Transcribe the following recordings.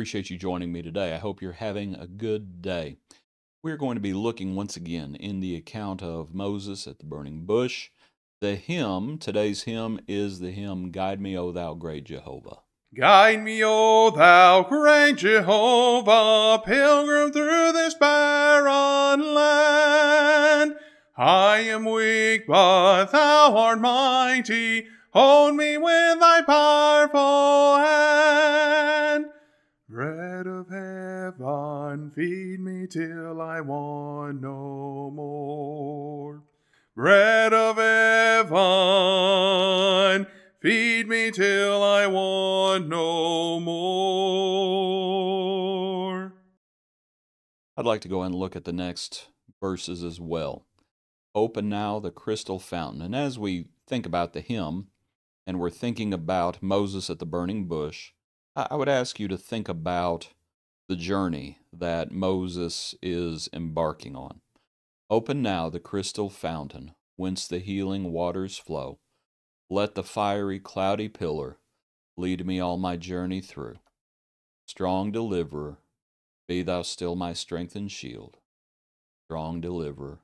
Appreciate you joining me today. I hope you're having a good day. We're going to be looking once again in the account of Moses at the burning bush. The hymn, today's hymn, is the hymn Guide Me, O Thou Great Jehovah. Guide me, O thou great Jehovah, pilgrim through this barren land. I am weak, but thou art mighty. Hold me with thy powerful hand. Feed me till I want no more. Bread of heaven, feed me till I want no more. I'd like to go and look at the next verses as well. Open now the crystal fountain. And as we think about the hymn, and we're thinking about Moses at the burning bush, I would ask you to think about the journey that Moses is embarking on. Open now the crystal fountain, whence the healing waters flow. Let the fiery, cloudy pillar lead me all my journey through. Strong deliverer, be thou still my strength and shield. Strong deliverer,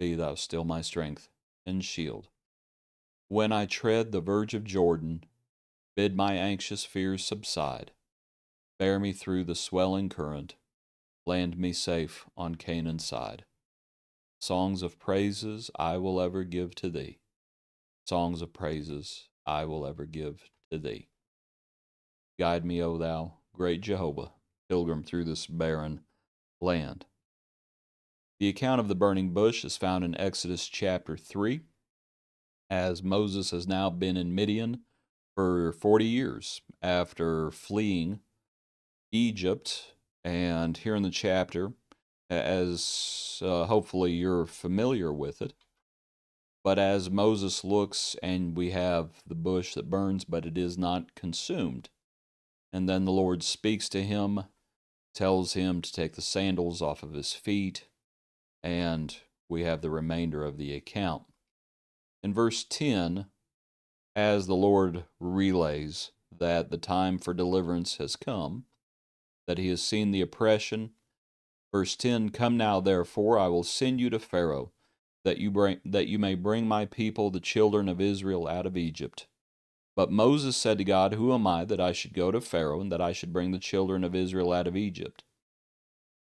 be thou still my strength and shield. When I tread the verge of Jordan, Bid my anxious fears subside. Bear me through the swelling current. Land me safe on Canaan's side. Songs of praises I will ever give to thee. Songs of praises I will ever give to thee. Guide me, O thou, great Jehovah, pilgrim through this barren land. The account of the burning bush is found in Exodus chapter 3. As Moses has now been in Midian for 40 years after fleeing Egypt. And here in the chapter, as uh, hopefully you're familiar with it, but as Moses looks and we have the bush that burns, but it is not consumed. And then the Lord speaks to him, tells him to take the sandals off of his feet, and we have the remainder of the account. In verse 10, as the Lord relays that the time for deliverance has come, that he has seen the oppression. Verse 10 Come now, therefore, I will send you to Pharaoh, that you, bring, that you may bring my people, the children of Israel, out of Egypt. But Moses said to God, Who am I that I should go to Pharaoh, and that I should bring the children of Israel out of Egypt?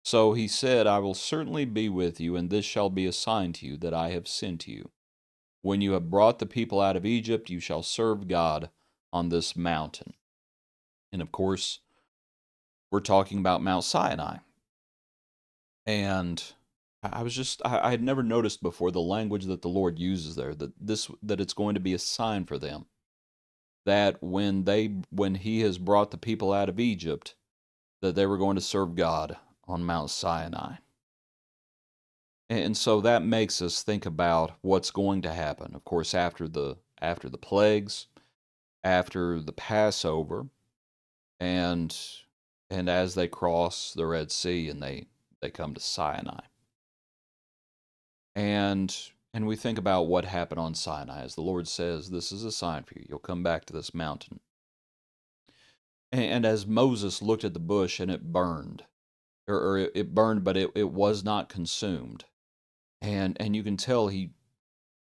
So he said, I will certainly be with you, and this shall be a sign to you that I have sent you. When you have brought the people out of Egypt, you shall serve God on this mountain. And of course, we're talking about Mount Sinai. And I was just I, had never noticed before the language that the Lord uses there, that this that it's going to be a sign for them. That when they when he has brought the people out of Egypt, that they were going to serve God on Mount Sinai. And so that makes us think about what's going to happen. Of course, after the after the plagues, after the Passover, and and as they cross the Red Sea and they they come to Sinai. And and we think about what happened on Sinai as the Lord says, This is a sign for you. You'll come back to this mountain. And as Moses looked at the bush and it burned, or, it burned, but it, it was not consumed and and you can tell he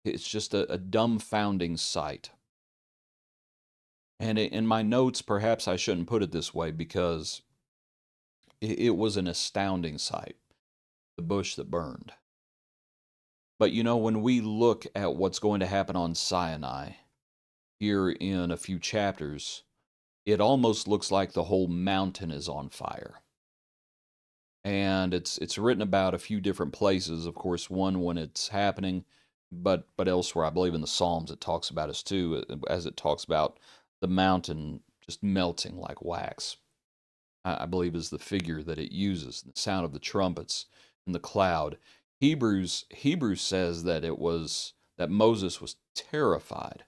it's just a, a dumbfounding sight. And in my notes, perhaps I shouldn't put it this way because it, was an astounding sight the bush that burned. But you know, when we look at what's going to happen on Sinai here in a few chapters, it almost looks like the whole mountain is on fire and it's it's written about a few different places. Of course, one when it's happening, but but elsewhere, I believe in the Psalms it talks about us too, as it talks about the mountain just melting like wax. I, believe is the figure that it uses. The sound of the trumpets and the cloud. Hebrews Hebrews says that it was that Moses was terrified.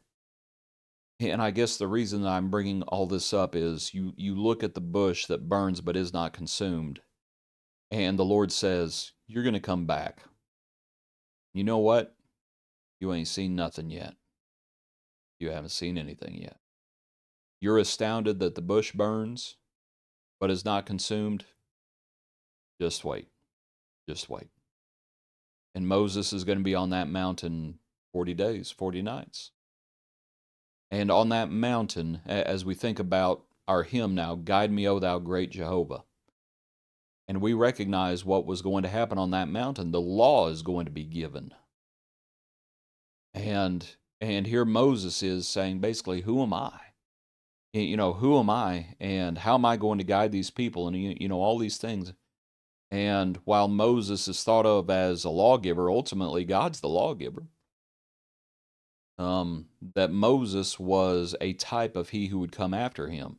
And I guess the reason that I'm bringing all this up is you you look at the bush that burns but is not consumed and the Lord says, You're going to come back. You know what? You ain't seen nothing yet. You haven't seen anything yet. You're astounded that the bush burns. but is not consumed, just wait. Just wait. And Moses is going to be on that mountain 40 days, 40 nights. And on that mountain, as we think about our hymn now, Guide Me, O Thou Great Jehovah, and we recognize what was going to happen on that mountain, the law is going to be given. And and here Moses is saying basically, who am I? You know, who am I and how am I going to guide these people and you know all these things. And while Moses is thought of as a lawgiver, ultimately God's the lawgiver. Um, that Moses was a type of he who would come after him.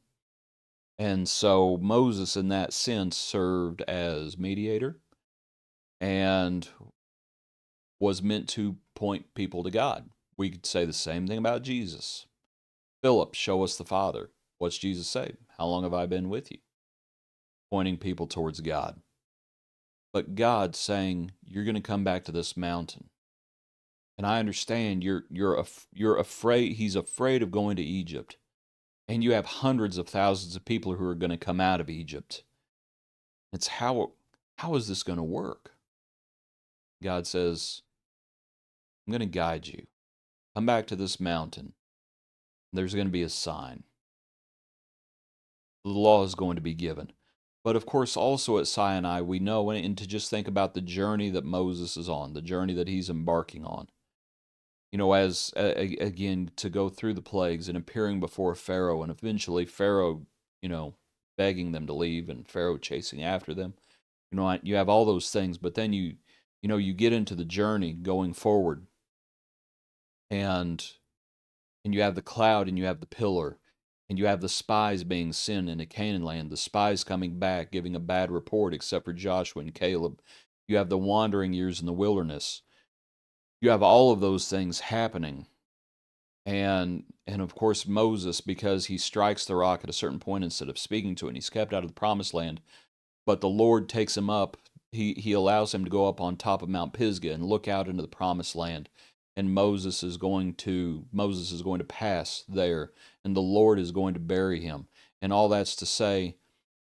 And so Moses, in that sense, served as mediator and was meant to point people to God. We could say the same thing about Jesus. Philip, show us the Father. What's Jesus say? How long have I been with you? Pointing people towards God. But God saying, You're going to come back to this mountain. And I understand you're, you're, you're afraid, he's afraid of going to Egypt and you have hundreds of thousands of people who are going to come out of Egypt. It's how how is this going to work? God says, I'm going to guide you. Come back to this mountain. There's going to be a sign. The law is going to be given. But of course, also at Sinai, we know, and to just think about the journey that Moses is on, the journey that he's embarking on you know, as again to go through the plagues and appearing before Pharaoh, and eventually Pharaoh, you know, begging them to leave, and Pharaoh chasing after them. You know, you have all those things, but then you, you know, you get into the journey going forward, and and you have the cloud, and you have the pillar, and you have the spies being sent into Canaan land. The spies coming back, giving a bad report, except for Joshua and Caleb. You have the wandering years in the wilderness you have all of those things happening and and of course Moses because he strikes the rock at a certain point instead of speaking to it and he's kept out of the promised land but the Lord takes him up he he allows him to go up on top of Mount Pisgah and look out into the promised land and Moses is going to Moses is going to pass there and the Lord is going to bury him and all that's to say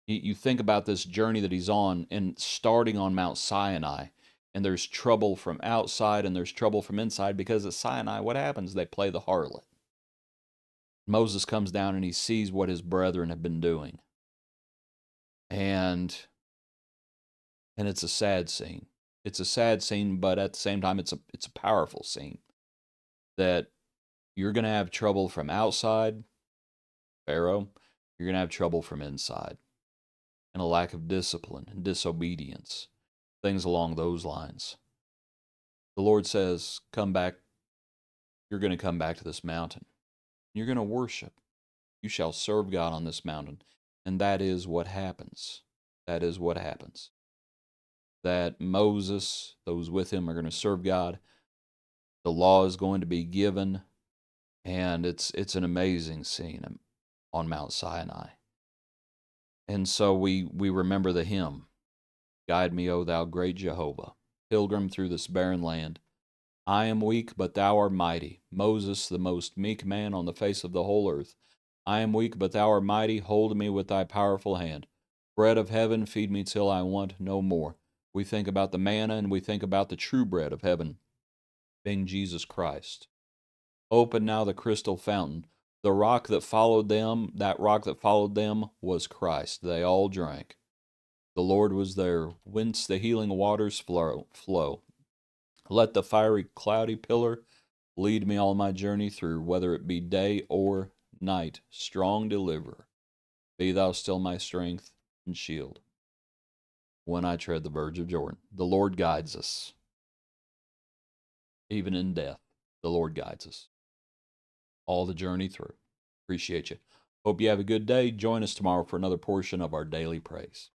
you think about this journey that he's on and starting on Mount Sinai and there's trouble from outside and there's trouble from inside because at Sinai, what happens? They play the harlot. Moses comes down and he sees what his brethren have been doing. And and it's a sad scene. It's a sad scene, but at the same time it's a it's a powerful scene. That you're going to have trouble from outside, Pharaoh, you're going to have trouble from inside. And a lack of discipline and disobedience things along those lines. The Lord says, Come back. You're going to come back to this mountain. You're going to worship. You shall serve God on this mountain. And that is what happens. That is what happens. That Moses, those with him, are going to serve God. The law is going to be given. And it's, it's an amazing scene on Mount Sinai. And so we, we remember the hymn Guide me, O thou great Jehovah, pilgrim through this barren land. I am weak, but thou art mighty. Moses, the most meek man on the face of the whole earth. I am weak, but thou art mighty. Hold me with thy powerful hand. Bread of heaven, feed me till I want no more. We think about the manna and we think about the true bread of heaven, being Jesus Christ. Open now the crystal fountain. The rock that followed them, that rock that followed them was Christ. They all drank. The Lord was there, whence the healing waters flow. flow. Let the fiery, cloudy pillar lead me all my journey through, whether it be day or night. Strong deliverer, be thou still my strength and shield. When I tread the verge of Jordan, the Lord guides us. Even in death, the Lord guides us. All the journey through. Appreciate you. Hope you have a good day. Join us tomorrow for another portion of our daily praise.